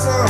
so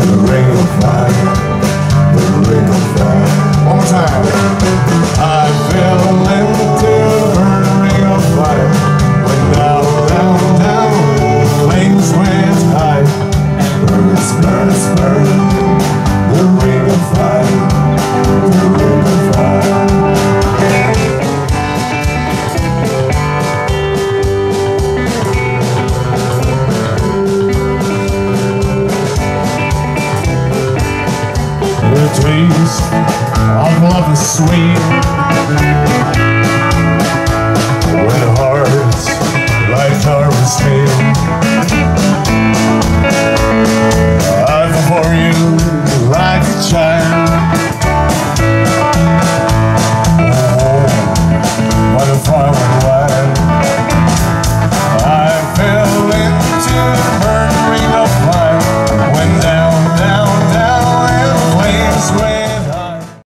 the ring of fire, the ring ways of love is sweet.